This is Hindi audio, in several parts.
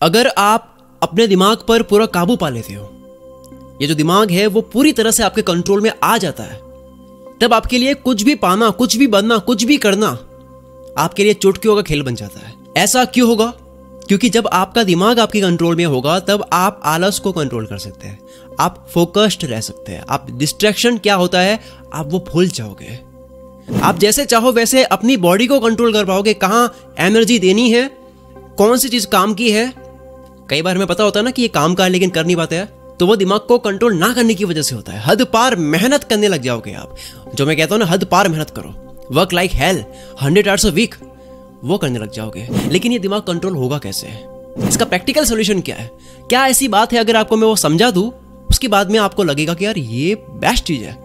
अगर आप अपने दिमाग पर पूरा काबू पा लेते हो, ये जो दिमाग है, वो पूरी तरह से आपके कंट्रोल में आ जाता है। तब आपके लिए कुछ भी पाना, कुछ भी बनना, कुछ भी करना, आपके लिए चुटकियों का खेल बन जाता है। ऐसा क्यों होगा? क्योंकि जब आपका दिमाग आपके कंट्रोल में होगा, तब आप आलस को कंट्रोल कर सकते हैं। आप फोकस्ड रह सकते हैं। आप डिस्ट्रैक्शन क्या होता है? आप वो भूल जाओगे। आप जैसे चाहो वैसे अपनी बॉडी को कंट्रोल कर पाओगे। कहाँ एनर्जी देनी है? कौन सी चीज़ काम की है? कई बार हमें पता होता है ना कि ये काम का है लेकिन कर नहीं पाते हैं तो वो दिमाग को कंट्रोल ना करने की वजह से होता है। हद पार मेहनत करने लग जाओगे आप। जो मैं कहता हूँ ना, हद पार मेहनत करो। Work like hell hundred hours a week वो करने लग जाओगे। लेकिन ये दिमाग कंट्रोल होगा कैसे? इसका प्रैक्टिकल सोल्यूशन क्या है? क्या ऐसी बात है, अगर आपको मैं वो समझा दूँ, उसके बाद में आपको लगेगा कि यार, ये बेस्ट चीज़ है।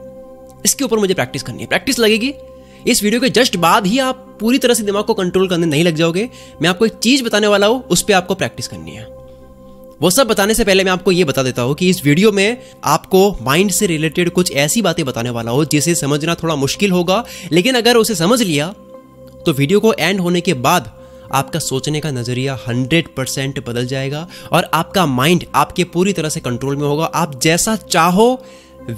इसके ऊपर मुझे प्रैक्टिस करनी है। प्रैक्टिस लगेगी। इस वीडियो के जस्ट बाद ही आप पूरी तरह से दिमाग को कंट्रोल करने नहीं लग जाओगे। मैं आपको एक चीज़ बताने वाला हूँ, उस पर आपको प्रैक्टिस करनी है। वो सब बताने से पहले मैं आपको ये बता देता हूँ कि इस वीडियो में आपको माइंड से रिलेटेड कुछ ऐसी बातें बताने वाला हो जिसे समझना थोड़ा मुश्किल होगा, लेकिन अगर उसे समझ लिया तो वीडियो को एंड होने के बाद आपका सोचने का नज़रिया 100 परसेंट बदल जाएगा और आपका माइंड आपके पूरी तरह से कंट्रोल में होगा। आप जैसा चाहो,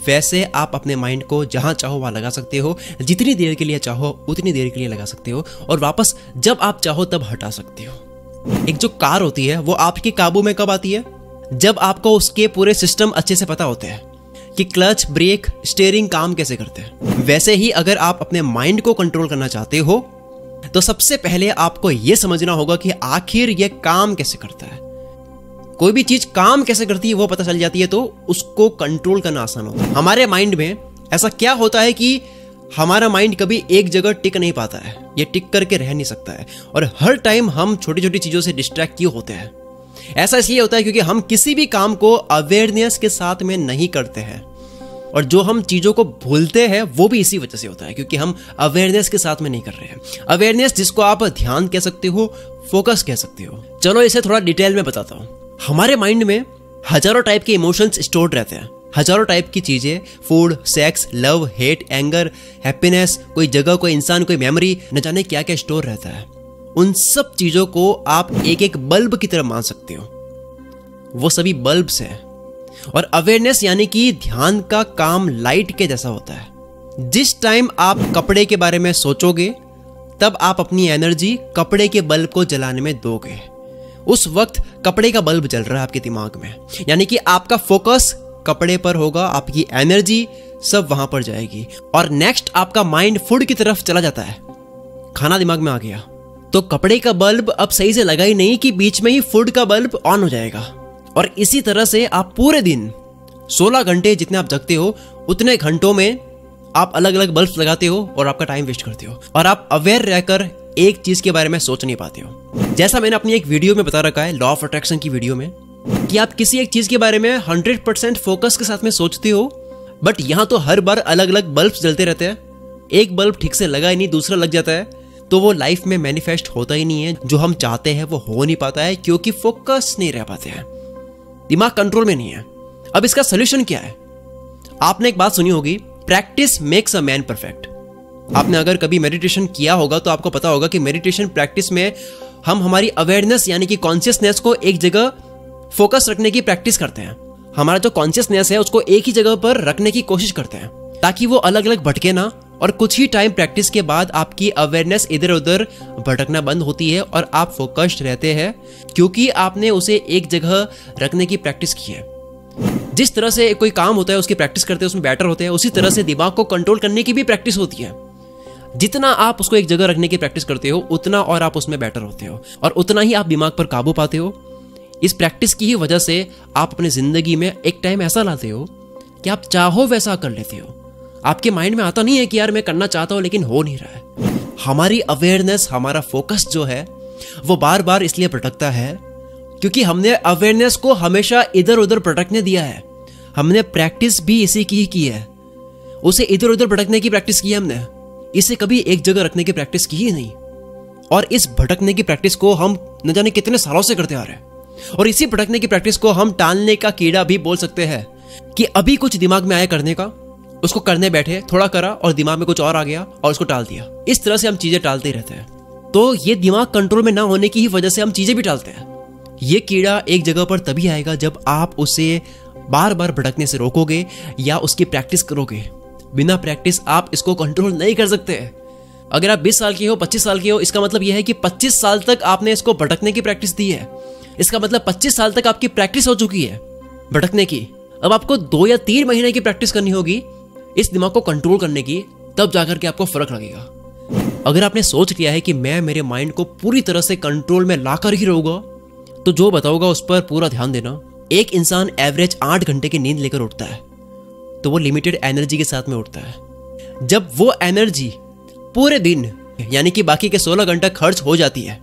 वैसे आप अपने माइंड को जहाँ चाहो वहाँ लगा सकते हो, जितनी देर के लिए चाहो उतनी देर के लिए लगा सकते हो, और वापस जब आप चाहो तब हटा सकते हो। एक जो कार होती है, वो आपके काबू में कब आती है? जब आपको उसके पूरे सिस्टम अच्छे से पता होते हैं कि क्लच, ब्रेक, स्टेयरिंग काम कैसे करते हैं। वैसे ही अगर आप अपने माइंड को कंट्रोल करना चाहते हो तो सबसे पहले आपको यह समझना होगा कि आखिर यह काम कैसे करता है। कोई भी चीज़ काम कैसे करती है, वो पता चल जाती है तो उसको कंट्रोल करना आसान होता है। हमारे माइंड में ऐसा क्या होता है कि हमारा माइंड कभी एक जगह टिक नहीं पाता है। ये टिक करके रह नहीं सकता है। और हर टाइम हम छोटी छोटी चीज़ों से डिस्ट्रैक्ट क्यों होते हैं? ऐसा इसलिए होता है क्योंकि हम किसी भी काम को अवेयरनेस के साथ में नहीं करते हैं। और जो हम चीज़ों को भूलते हैं, वो भी इसी वजह से होता है, क्योंकि हम अवेयरनेस के साथ में नहीं कर रहे हैं। अवेयरनेस जिसको आप ध्यान कह सकते हो फोकस कह सकते हो। चलो इसे थोड़ा डिटेल में बताता हूँ। हमारे माइंड में हज़ारों टाइप के इमोशंस स्टोर्ड रहते हैं। हज़ारों टाइप की चीज़ें food sex love hate anger happiness कोई जगह, कोई इंसान, कोई मेमोरी न जाने क्या क्या स्टोर रहता है। उन सब चीज़ों को आप एक एक बल्ब की तरह मान सकते हो। वो सभी बल्ब हैं। और अवेयरनेस यानी कि ध्यान का काम लाइट के जैसा होता है। जिस टाइम आप कपड़े के बारे में सोचोगे, तब आप अपनी एनर्जी कपड़े के बल्ब को जलाने में दोगे। उस वक्त कपड़े का बल्ब जल रहा है आपके दिमाग में। यानी कि आपका फोकस कपड़े पर होगा, आपकी एनर्जी सब वहाँ पर जाएगी। और नेक्स्ट आपका माइंड फ़ूड की तरफ़ चला जाता है। खाना दिमाग में आ गया। तो कपड़े का बल्ब अब सही से लगा ही नहीं कि बीच में ही फ़ूड का बल्ब ऑन हो जाएगा। और इसी तरह से आप पूरे दिन 16 घंटे जितने आप जगते हो, उतने घंटों में आप अलग अलग बल्ब लगाते हो और आपका टाइम वेस्ट करते हो। और आप अवेयर रहकर एक चीज़ के बारे में सोच नहीं पाते हो। जैसा मैंने अपनी एक वीडियो में बता रखा है लॉ ऑफ़ अट्रैक्शन की वीडियो में कि आप किसी एक चीज़ के बारे में हंड्रेड परसेंट फोकस के साथ में सोचते हो, बट यहाँ तो हर बार अलग अलग बल्ब जलते रहते हैं। एक बल्ब ठीक से लगा ही नहीं, दूसरा लग जाता है। तो वो लाइफ में मैनिफेस्ट होता ही नहीं है। जो हम चाहते हैं वो हो नहीं पाता है, क्योंकि फोकस नहीं रह पाते हैं। दिमाग कंट्रोल में नहीं है। अब इसका सोल्यूशन क्या है? आपने एक बात सुनी होगी, practice makes a man perfect. आपने अगर कभी मेडिटेशन किया होगा तो आपको पता होगा कि मेडिटेशन प्रैक्टिस में हम हमारी अवेयरनेस, यानी कि कॉन्शियसनेस को एक जगह फोकस रखने की प्रैक्टिस करते हैं। हमारा जो कॉन्शियसनेस है, उसको एक ही जगह पर रखने की कोशिश करते हैं, ताकि वो अलग अलग भटके ना, और कुछ ही टाइम प्रैक्टिस के बाद आपकी अवेयरनेस इधर उधर भटकना बंद होती है, और आप फोकस्ड रहते हैं, क्योंकि आपने उसे एक जगह रखने की प्रैक्टिस की है। जिस तरह से कोई काम होता है, उसकी प्रैक्टिस करते हैं, उसमें बेटर होते हैं, उसी तरह से दिमाग को कंट्रोल करने की भी प्रैक्टिस होती है। जितना आप उसको एक जगह रखने की प्रैक्टिस करते हो, उतना और आप उसमें बेटर होते हो, और उतना ही आप दिमाग पर काबू पाते हो। इस प्रैक्टिस की ही वजह से आप अपनी ज़िंदगी में एक टाइम ऐसा लाते हो कि आप चाहो वैसा कर लेते हो। आपके माइंड में आता नहीं है कि यार मैं करना चाहता हूँ, लेकिन हो नहीं रहा है। हमारी अवेयरनेस हमारा फोकस जो है, वो बार बार इसलिए भटकता है क्योंकि हमने अवेयरनेस को हमेशा इधर उधर भटकने दिया है। हमने प्रैक्टिस भी इसी की ही की है। उसे इधर उधर भटकने की प्रैक्टिस की है हमने। इसे कभी एक जगह रखने की प्रैक्टिस की ही नहीं। और इस भटकने की प्रैक्टिस को हम न जाने कितने सालों से करते आ रहे हैं। और इसी भटकने की प्रैक्टिस को हम टालने का कीड़ा भी बोल सकते हैं कि अभी कुछ दिमाग में आया करने का, उसको करने बैठे, थोड़ा करा और दिमाग में कुछ और आ गया और उसको टाल दिया। इस तरह से हम चीज़ें टालते रहते हैं। तो ये दिमाग कंट्रोल में ना होने की ही वजह से हम चीज़ें भी टालते हैं। ये कीड़ा एक जगह पर तभी आएगा जब आप उसे बार बार भटकने से रोकोगे या उसकी प्रैक्टिस करोगे। बिना प्रैक्टिस आप इसको कंट्रोल नहीं कर सकते। अगर आप 20 साल की हो 25 साल की हो, इसका मतलब यह है कि 25 साल तक आपने इसको भटकने की प्रैक्टिस दी है। इसका मतलब 25 साल तक आपकी प्रैक्टिस हो चुकी है, भटकने की। अब आपको दो या तीन महीने की प्रैक्टिस करनी होगी, इस दिमाग को कंट्रोल करने की, तब जाकर के आपको फ़र्क लगेगा। अगर आपने सोच लिया है कि मैं मेरे माइंड को पूरी तरह से कंट्रोल में लाकर ही रहूँगा तो जो बताऊँगा उस पर पूरा ध्यान देना। एक इंसान एवरेज आठ घंटे की नींद लेकर उठता है तो वो लिमिटेड एनर्जी के साथ में उठता है। जब वो एनर्जी पूरे दिन, यानी कि बाकी के 16 घंटा खर्च हो जाती है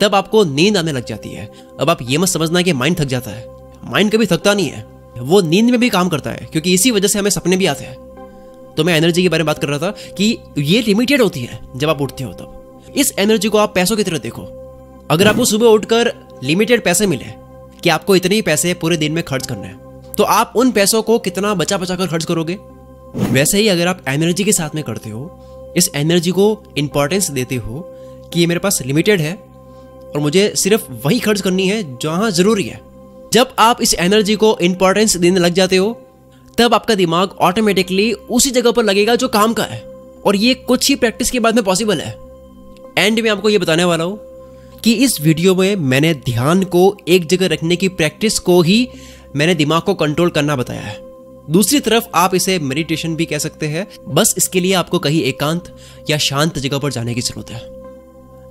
तब आपको नींद आने लग जाती है। अब आप ये मत समझना कि माइंड थक जाता है। माइंड कभी थकता नहीं है। वो नींद में भी काम करता है, क्योंकि इसी वजह से हमें सपने भी आते हैं। तो मैं एनर्जी के बारे में बात कर रहा था कि ये लिमिटेड होती है जब आप उठते हो तब। इस एनर्जी को आप पैसों की तरह देखो। अगर आपको सुबह उठकर लिमिटेड पैसे मिले, कि आपको इतने ही पैसे पूरे दिन में खर्च करना है तो आप उन पैसों को कितना बचा बचा कर खर्च करोगे? वैसे ही अगर आप एनर्जी के साथ में करते हो, इस एनर्जी को इंपॉर्टेंस देते हो कि ये मेरे पास लिमिटेड है और मुझे सिर्फ़ वही खर्च करनी है जहाँ ज़रूरी है। जब आप इस एनर्जी को इंपॉर्टेंस देने लग जाते हो, तब आपका दिमाग ऑटोमेटिकली उसी जगह पर लगेगा जो काम का है। और ये कुछ ही प्रैक्टिस के बाद में पॉसिबल है। एंड में आपको ये बताने वाला हूँ कि इस वीडियो में मैंने ध्यान को एक जगह रखने की प्रैक्टिस को ही मैंने दिमाग को कंट्रोल करना बताया है। दूसरी तरफ़ आप इसे मेडिटेशन भी कह सकते हैं। बस इसके लिए आपको कहीं एकांत या शांत जगह पर जाने की ज़रूरत है।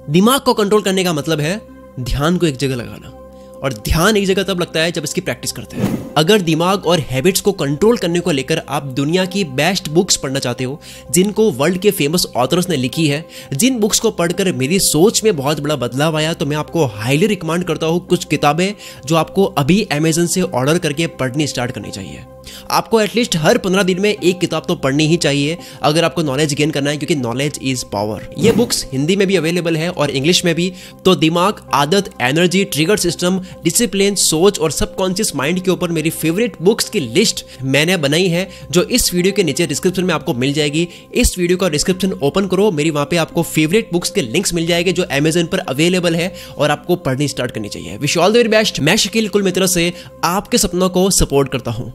दिमाग को कंट्रोल करने का मतलब है ध्यान को एक जगह लगाना। और ध्यान एक जगह तब लगता है जब इसकी प्रैक्टिस करते हैं। अगर दिमाग और हैबिट्स को कंट्रोल करने को लेकर आप दुनिया की बेस्ट बुक्स पढ़ना चाहते हो, जिनको वर्ल्ड के फ़ेमस ऑथर्स ने लिखी है, जिन बुक्स को पढ़कर मेरी सोच में बहुत बड़ा बदलाव आया तो मैं आपको हाईली रिकमेंड करता हूँ कुछ किताबें जो आपको अभी अमेजन से ऑर्डर करके पढ़नी स्टार्ट करनी चाहिए। आपको एटलीस्ट हर पंद्रह दिन में एक किताब तो पढ़नी ही चाहिए अगर आपको नॉलेज गेन करना है क्योंकि नॉलेज इज़ पावर ये बुक्स हिंदी में भी अवेलेबल है और इंग्लिश में भी तो दिमाग आदत एनर्जी ट्रिगर सिस्टम डिसिप्लिन सोच और सबकॉन्शियस माइंड के ऊपर मेरी फेवरेट बुक्स की लिस्ट मैंने बनाई है जो इस वीडियो के नीचे डिस्क्रिप्शन में आपको मिल जाएगी। इस वीडियो का डिस्क्रिप्शन ओपन करो मेरी वहाँ पे आपको फेवरेट बुक्स के लिंक्स मिल जाएँगे जो अमेजन पर अवेलेबल है और आपको पढ़नी स्टार्ट करनी चाहिए। Wish all the very best मैं शकील कुल मित्र से आपके सपनों को सपोर्ट करता हूँ।